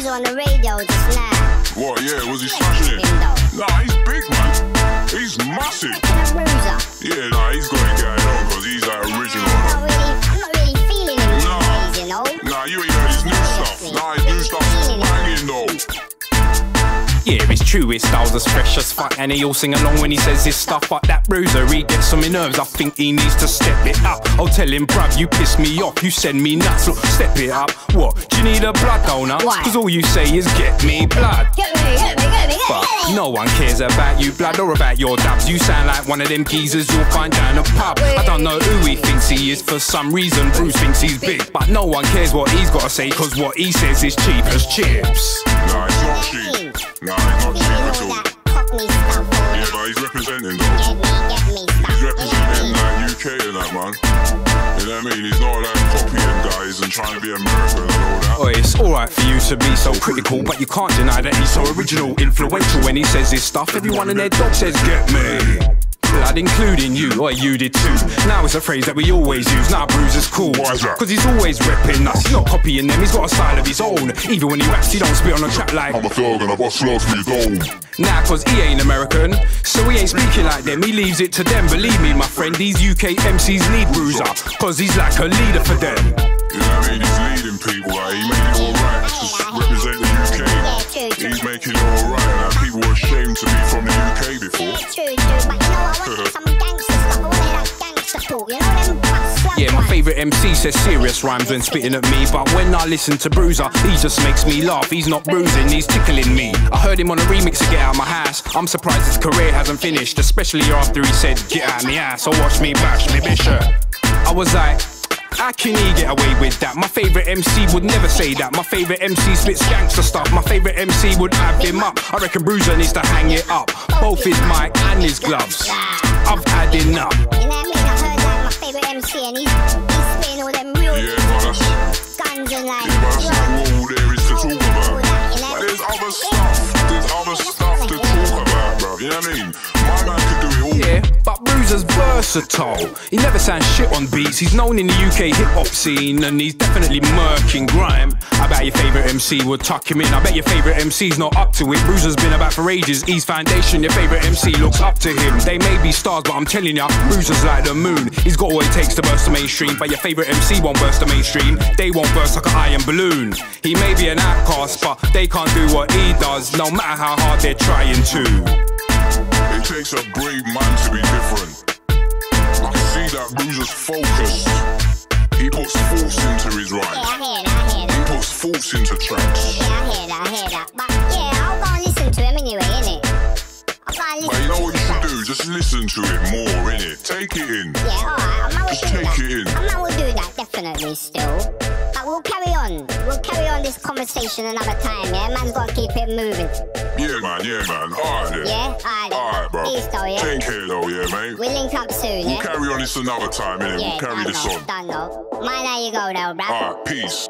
Bruza on the radio just now. What? Yeah, was he smashing it? Nah, he's big, man. He's massive. Fucking a Bruza. Yeah, nah, he's got it going on because he's like original. I'm not really, I'm not really feeling him Nah. days, you know. Nah, you ain't heard his new stuff. Nah, his new though. Yeah, it's true, his style's as fresh as fuck, and he all sing along when he says his stuff. But that Bruza, he gets on my nerves. I think he needs to step it up. I'll tell him, bruv, you piss me off, you send me nuts. Look, step it up. What? Do you need a blood donor? Why? Cause all you say is get me blood. Get me, get me, get me, get But no one cares about you, blood, or about your dubs. You sound like one of them geezers you'll find down a pub. I don't know who he thinks he is for some reason. Bruce thinks he's big, but no one cares what he's got to say, cause what he says is cheap as chips. Nah, he's Yeah, but he's representing UK that, man. You I mean? He's not trying to be American. Oh, it's alright for you to be so critical, but you can't deny that he's so original, influential when he says his stuff. Everyone and their dog says, Get me. Blood, including you, or you did too. Now it's a phrase that we always use. Now Bruza's cool. Why is that? Cause he's always repping us. He's not copying them, he's got a style of his own. Even when he raps, he don't spit on a track like. I'm a thug and I bust slugs for your dome. Nah, cause he ain't American, so he ain't speaking like them. He leaves it to them. Believe me, my friend, these UK MCs need Bruza, cause he's like a leader for them. You know what I mean? He's leading people. Like, he made it alright to represent the UK. true, true. He's making it alright. Like, people were ashamed to be from the UK before. MC says serious rhymes when spitting at me. But when I listen to Bruza, he just makes me laugh. He's not bruising, he's tickling me. I heard him on a remix of Get Out My House. I'm surprised his career hasn't finished, especially after he said, Get out me ass, or watch me bash me bishop. I was like, how can he get away with that? My favourite MC would never say that. My favourite MC spits gangster stuff. My favourite MC would have him up. I reckon Bruza needs to hang it up. Both his mic and his gloves. I've had enough. Like my favorite MC and he's, he's spitting all them real Yeah, that's, guns and like. yeah, all there is to talk about. All that, you know? But there's other stuff. There's other stuff to talk about, bro. You know what I mean? Versatile. He never sounds shit on beats. He's known in the UK hip hop scene, and he's definitely murking grime. I bet your favourite MC would tuck him in. I bet your favourite MC's not up to it. Bruza's been about for ages. East Foundation, your favourite MC looks up to him. They may be stars, but I'm telling ya, Bruza's like the moon. He's got what it takes to burst the mainstream, but your favourite MC won't burst the mainstream. They won't burst like an iron balloon. He may be an outcast, but they can't do what he does, no matter how hard they're trying to. It takes a brave man to be different. I can see that Bruza's focused. He puts force into his Yeah. I hear that, I hear He puts force into tracks. Yeah, I hear that, I hear that. But yeah, I'll go and listen to him anyway, innit? I'll go and listen But you know what you should do? Just listen to it more, innit? Take it in. Yeah, alright, I will Just do take that. it in. I will do that, definitely still. We'll carry on. We'll carry on this conversation another time, yeah? Man's gotta keep it moving. Yeah, man, yeah, man. Alright then. Yeah? Alright. Alright, bro. Peace though, yeah? Take care though, yeah, mate. We'll link up soon, yeah. We'll carry on this another time, innit? yeah, We'll carry done this though, on. Done though. Mind how you go though, bruh. Alright, peace.